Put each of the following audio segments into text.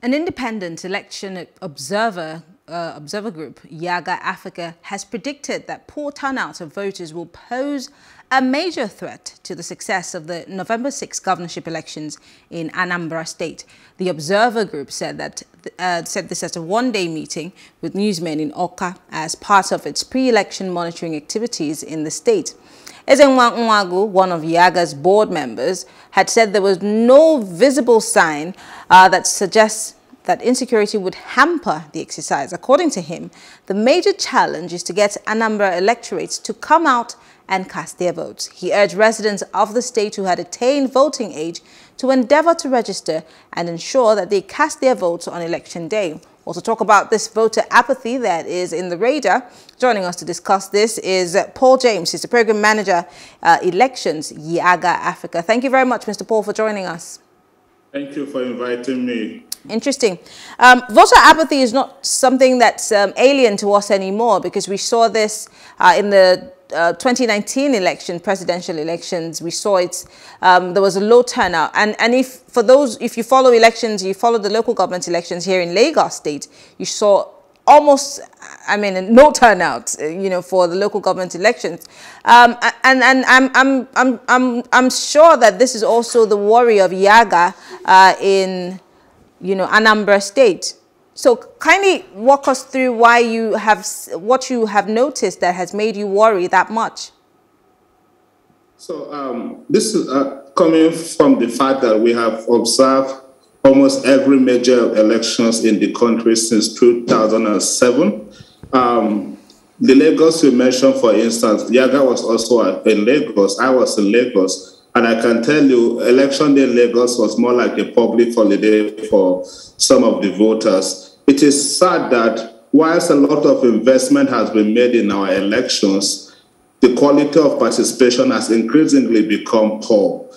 An independent election observer uh, observer group, Yiaga Africa, has predicted that poor turnout of voters will pose a major threat to the success of the November 6 governorship elections in Anambra State. The observer group said that uh, said this at a one-day meeting with newsmen in Awka as part of its pre-election monitoring activities in the state. Ezenwa Nwagu, one of Yiaga's board members, had said there was no visible sign uh, that suggests that insecurity would hamper the exercise. According to him, the major challenge is to get Anambra electorates to come out and cast their votes. He urged residents of the state who had attained voting age to endeavor to register and ensure that they cast their votes on election day. Also talk about this voter apathy that is in the radar. Joining us to discuss this is Paul James. He's the Program Manager, uh, Elections, Yiaga Africa. Thank you very much, Mr. Paul, for joining us. Thank you for inviting me. Interesting. Um, voter apathy is not something that's um, alien to us anymore because we saw this uh, in the uh, 2019 election, presidential elections, we saw it, um, there was a low turnout. And, and if, for those, if you follow elections, you follow the local government elections here in Lagos State, you saw almost, I mean, no turnout, uh, you know, for the local government elections. Um, and and I'm, I'm, I'm, I'm, I'm sure that this is also the worry of Yiaga uh, in, you know, Anambra State. So kindly walk us through why you have, what you have noticed that has made you worry that much. So um, this is uh, coming from the fact that we have observed almost every major elections in the country since 2007. Um, the Lagos you mentioned, for instance, Yiaga was also in Lagos. I was in Lagos. And I can tell you, election day in Lagos was more like a public holiday for some of the voters it is sad that whilst a lot of investment has been made in our elections, the quality of participation has increasingly become poor.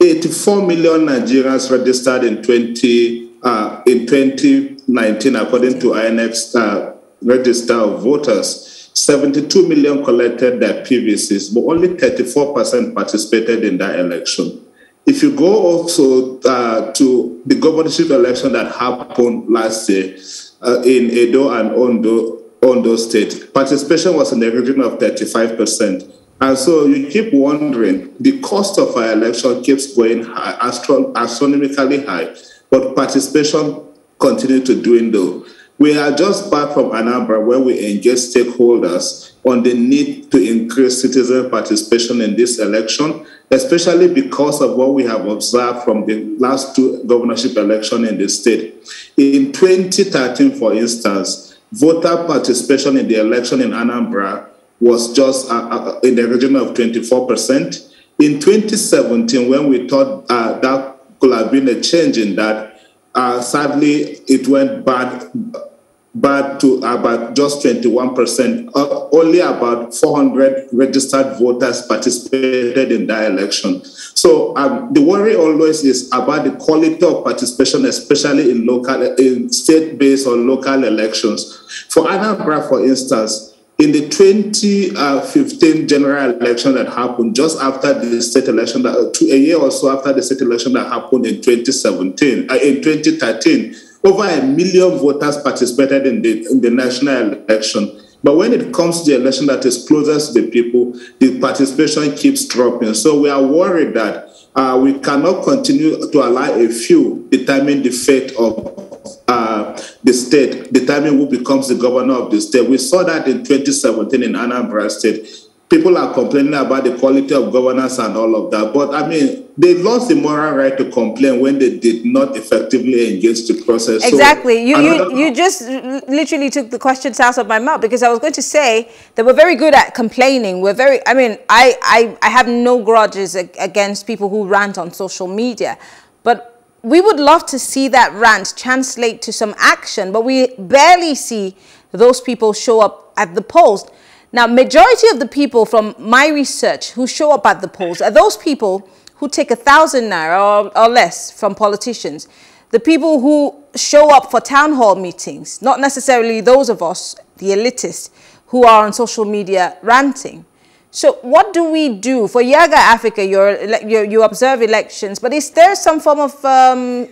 84 million Nigerians registered in 20 uh, in 2019, according to INEC uh, register of voters. 72 million collected their PVCs, but only 34% participated in that election. If you go also uh, to the governorship election that happened last year uh, in Edo and Ondo, Ondo State, participation was in the region of 35%. And so you keep wondering, the cost of our election keeps going high, astro- astronomically high, but participation continues to dwindle. We are just back from Anambra where we engage stakeholders on the need to increase citizen participation in this election, especially because of what we have observed from the last two governorship elections in the state. In 2013, for instance, voter participation in the election in Anambra was just uh, uh, in the region of 24%. In 2017, when we thought uh, that could have been a change in that, uh, sadly, it went bad but to about just 21%. Uh, only about 400 registered voters participated in that election. So um, the worry always is about the quality of participation, especially in local, in state-based or local elections. For Anambra, for instance, in the 2015 general election that happened just after the state election, that, uh, a year or so after the state election that happened in 2017, uh, in 2013, over a million voters participated in the, in the national election. But when it comes to the election that is closest to the people, the participation keeps dropping. So we are worried that uh, we cannot continue to allow a few determine the fate of uh, the state, determine who becomes the governor of the state. We saw that in 2017 in Anambra State people are complaining about the quality of governance and all of that. But I mean, they lost the moral right to complain when they did not effectively engage the process. Exactly. So, you, you, you just literally took the questions out of my mouth because I was going to say that we're very good at complaining. We're very, I mean, I, I, I have no grudges against people who rant on social media. But we would love to see that rant translate to some action, but we barely see those people show up at the polls. Now, majority of the people from my research who show up at the polls are those people who take a thousand naira or, or less from politicians. The people who show up for town hall meetings, not necessarily those of us, the elitists, who are on social media ranting. So what do we do? For Yiaga Africa, you're, you observe elections, but is there some form of um,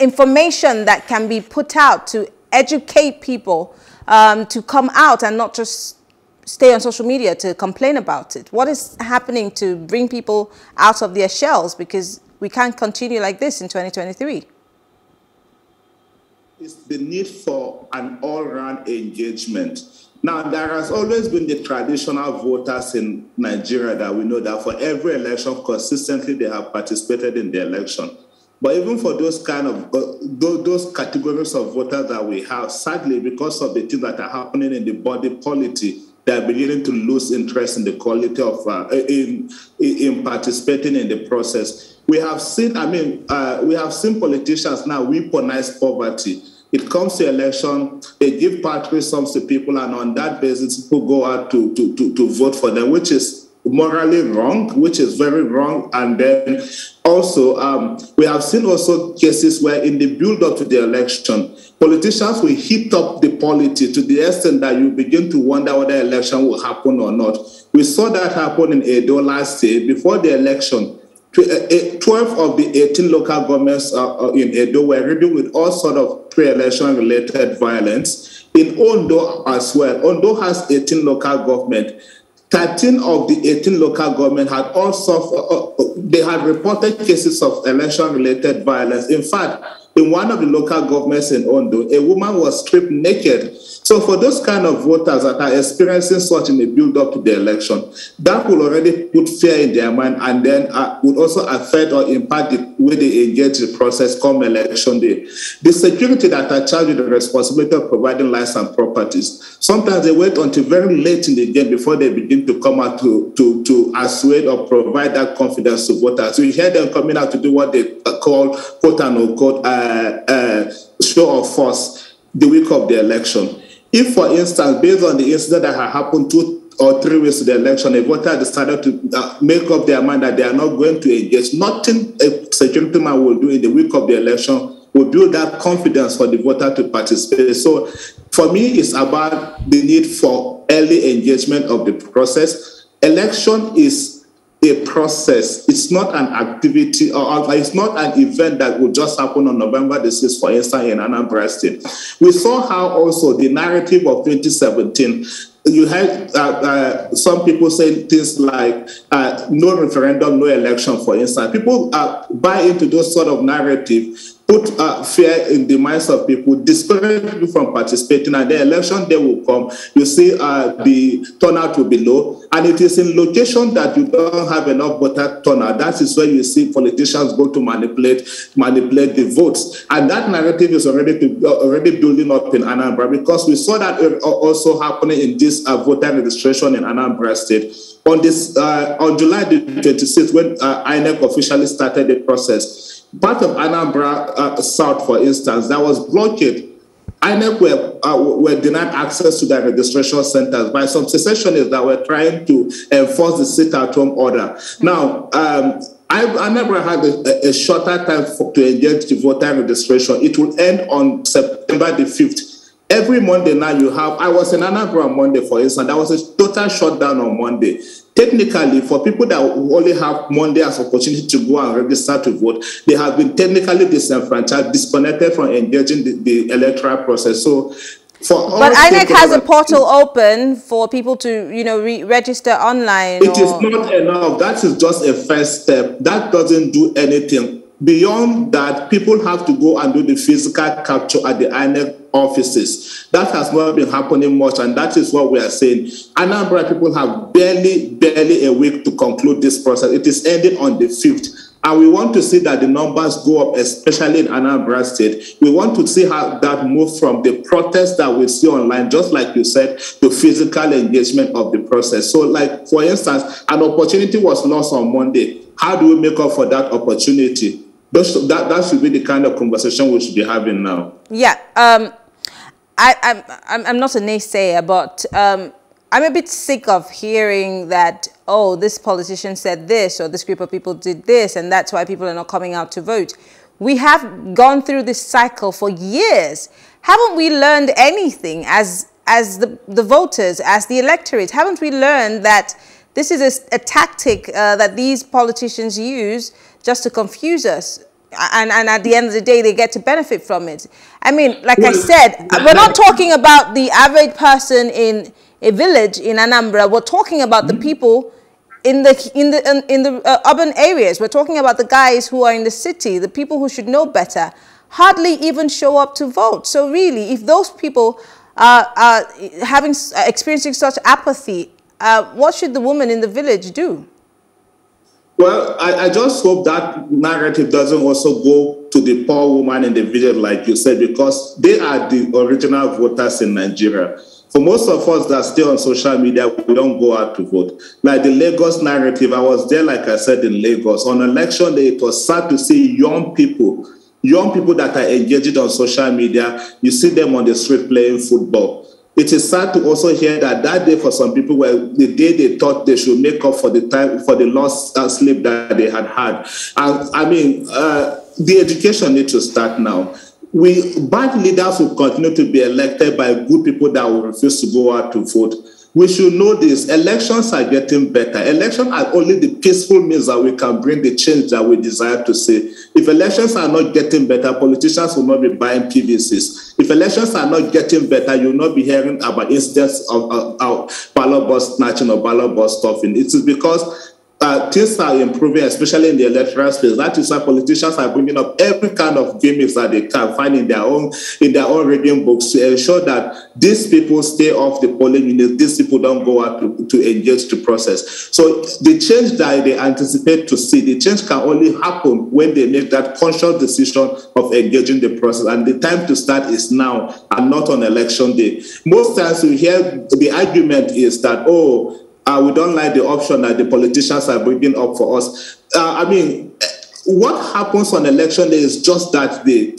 information that can be put out to educate people um, to come out and not just stay on social media to complain about it? What is happening to bring people out of their shells? Because we can't continue like this in 2023. It's the need for an all-round engagement. Now, there has always been the traditional voters in Nigeria that we know that for every election, consistently they have participated in the election. But even for those kind of uh, those categories of voters that we have, sadly, because of the things that are happening in the body politic, they are beginning to lose interest in the quality of uh, in in participating in the process. We have seen, I mean, uh, we have seen politicians now weaponize poverty. It comes to election, they give party sums to people, and on that basis, people go out to, to, to, to vote for them, which is morally wrong, which is very wrong. And then also, um, we have seen also cases where in the build up to the election, politicians will heat up the polity to the extent that you begin to wonder whether election will happen or not. We saw that happen in Edo last year before the election. 12 of the 18 local governments uh, uh, in Edo were riddled with all sort of pre-election related violence. In Ondo as well, Ondo has 18 local government 13 of the 18 local government had also, uh, uh, they had reported cases of election-related violence. In fact, in one of the local governments in Ondo, a woman was stripped naked. So for those kind of voters that are experiencing such in the build-up to the election, that will already put fear in their mind and then uh, would also affect or impact the way they engage the process come election day. The security that are charged with the responsibility of providing lives and properties, sometimes they wait until very late in the game before they begin to come out to, to, to assuade or provide that confidence to voters. We hear them coming out to do what they call, quote unquote, uh, uh, show of force the week of the election. If, for instance, based on the incident that had happened two or three weeks to the election, a voter decided to uh, make up their mind that they are not going to engage, nothing a security man will do in the week of the election will build that confidence for the voter to participate. So for me, it's about the need for early engagement of the process. Election is a process. It's not an activity or it's not an event that will just happen on November the 6th, for instance, in Anambra State. We saw how also the narrative of 2017 you had uh, uh, some people saying things like uh, no referendum, no election, for instance. People buy into those sort of narrative put uh, fear in the minds of people, discourage people from participating, and the election day will come. You see, uh, the turnout will be low, and it is in location that you don't have enough voter turnout. That is where you see politicians go to manipulate manipulate the votes, and that narrative is already uh, already building up in Anambra because we saw that uh, also happening in this uh, voter registration in Anambra State. On this, uh, on July the 26th, when INEC officially started the process, part of Anambra uh, South, for instance, that was blockade. INEC were, uh, were denied access to their registration centers by some secessionists that were trying to enforce the sit-at-home order. Now, um, I, I, never had a, a shorter time for, to engage the voter registration. It will end on September the 5th. Every Monday now you have, I was in Anambra on Monday, for instance, there was a total shutdown on Monday technically, for people that only have Monday as opportunity to go and register to vote, they have been technically disenfranchised, disconnected from engaging the, the electoral process. So for but INEC has a portal open for people to, you know, re register online. It or... is not enough. That is just a first step. That doesn't do anything. Beyond that, people have to go and do the physical capture at the INEC offices. That has not been happening much, and that is what we are saying. Anambra people have barely, barely a week to conclude this process. It is ending on the 5th. And we want to see that the numbers go up, especially in Anambra State. We want to see how that move from the protest that we see online, just like you said, to physical engagement of the process. So, like, for instance, an opportunity was lost on Monday. How do we make up for that opportunity? That, that should be the kind of conversation we should be having now. Yeah. Um, I, I'm, I'm not a naysayer, but um, I'm a bit sick of hearing that, oh, this politician said this or this group of people did this and that's why people are not coming out to vote. We have gone through this cycle for years. Haven't we learned anything as, as the, the voters, as the electorate? Haven't we learned that this is a, a tactic uh, that these politicians use just to confuse us. and, and at the end of the day, they get to benefit from it. I mean, like I said, we're not talking about the average person in a village in Anambra. We're talking about the people in the in the in the uh, urban areas. We're talking about the guys who are in the city, the people who should know better, hardly even show up to vote. So really, if those people are, are having experiencing such apathy, uh, what should the woman in the village do? Well, I, I, just hope that narrative doesn't also go to the poor woman in the village, like you said, because they are the original voters in Nigeria. For most of us that stay on social media, we don't go out to vote. Like the Lagos narrative, I was there, like I said, in Lagos. On election day, it was sad to see young people, young people that are engaged on social media. You see them on the street playing football. It is sad to also hear that that day for some people were the day they thought they should make up for the time for the lost uh, sleep that they had had. And I mean, uh, the education needs to start now. We bad leaders will continue to be elected by good people that will refuse to go out to vote. We should know this. Elections are getting better. Elections are only the peaceful means that we can bring the change that we desire to see. If elections are not getting better, politicians will not be buying PVCs. If elections are not getting better, you'll not be hearing about incidents of, of, of ballot box snatching or ballot box stuffing. It is because uh, things are improving, especially in the electoral space. That is why politicians are bringing up every kind of gimmicks that they can find in their own in their own reading books to ensure that these people stay off the polling unit. These people don't go out to, to engage the process. So the change that they anticipate to see, the change can only happen when they make that conscious decision of engaging the process. And the time to start is now and not on election day. Most times we hear the argument is that, oh, uh, we don't like the option that the politicians are bringing up for us. Uh, I mean, what happens on election day is just that day.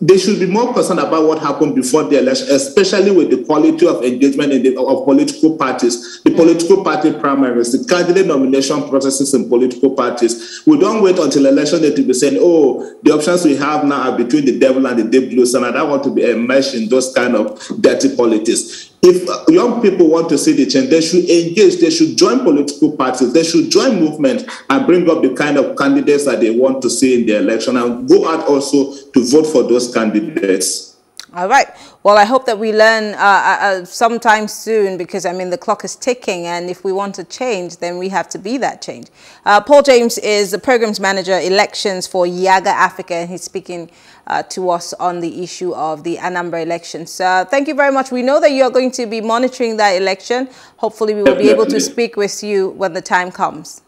they should be more concerned about what happened before the election, especially with the quality of engagement in the, of political parties, the political party primaries, the candidate nomination processes in political parties. We don't wait until election day to be saying, oh, the options we have now are between the devil and the deep blue sun. I don't want to be enmeshed in those kind of dirty politics if young people want to see the change, they should engage, they should join political parties, they should join movements and bring up the kind of candidates that they want to see in the election and go out also to vote for those candidates. All right. Well, I hope that we learn uh, uh, uh, sometime soon because, I mean, the clock is ticking and if we want to change, then we have to be that change. Uh, Paul James is the programs manager elections for Yiaga Africa and he's speaking uh, to us on the issue of the Anambra elections. Uh, thank you very much. We know that you are going to be monitoring that election. Hopefully we will be able to speak with you when the time comes.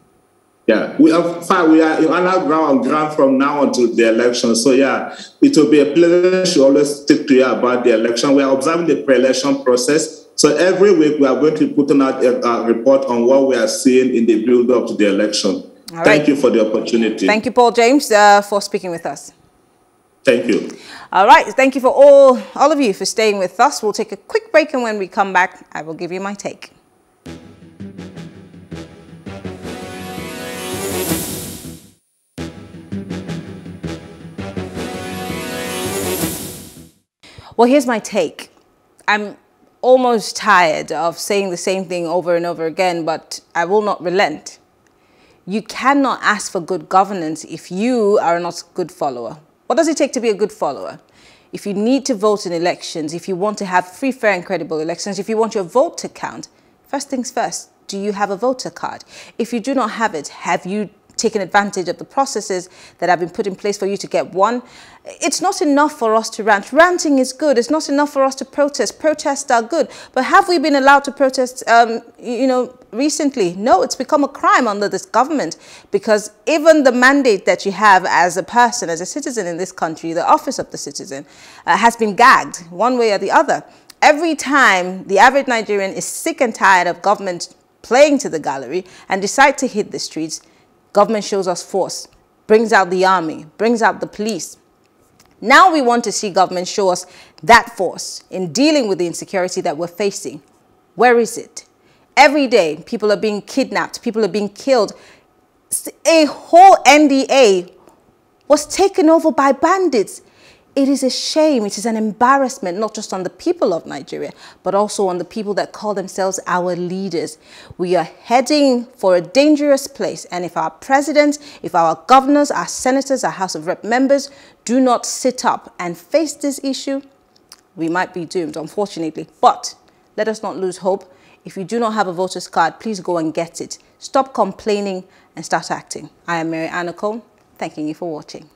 Yeah, we are fine. We are underground ground from now until the election. So yeah, it will be a pleasure to always speak to you about the election. We are observing the pre-election process. So every week we are going to be putting out a, a report on what we are seeing in the build-up to the election. All Thank right. you for the opportunity. Thank you, Paul James, uh, for speaking with us. Thank you. All right. Thank you for all, all of you for staying with us. We'll take a quick break and when we come back, I will give you my take. Well, here's my take. I'm almost tired of saying the same thing over and over again, but I will not relent. You cannot ask for good governance if you are not a good follower. What does it take to be a good follower? If you need to vote in elections, if you want to have free, fair and credible elections, if you want your vote to count, first things first, do you have a voter card? If you do not have it, have you taken advantage of the processes that have been put in place for you to get one. It's not enough for us to rant. Ranting is good. It's not enough for us to protest. Protests are good. But have we been allowed to protest, um, you know, recently? No, it's become a crime under this government because even the mandate that you have as a person, as a citizen in this country, the office of the citizen, uh, has been gagged one way or the other. Every time the average Nigerian is sick and tired of government playing to the gallery and decide to hit the streets, Government shows us force, brings out the army, brings out the police. Now we want to see government show us that force in dealing with the insecurity that we're facing. Where is it? Every day, people are being kidnapped, people are being killed. A whole NDA was taken over by bandits. It is a shame, it is an embarrassment, not just on the people of Nigeria, but also on the people that call themselves our leaders. We are heading for a dangerous place. And if our president, if our governors, our senators, our House of Rep members do not sit up and face this issue, we might be doomed, unfortunately. But let us not lose hope. If you do not have a voter's card, please go and get it. Stop complaining and start acting. I am Mary Anacone, thanking you for watching.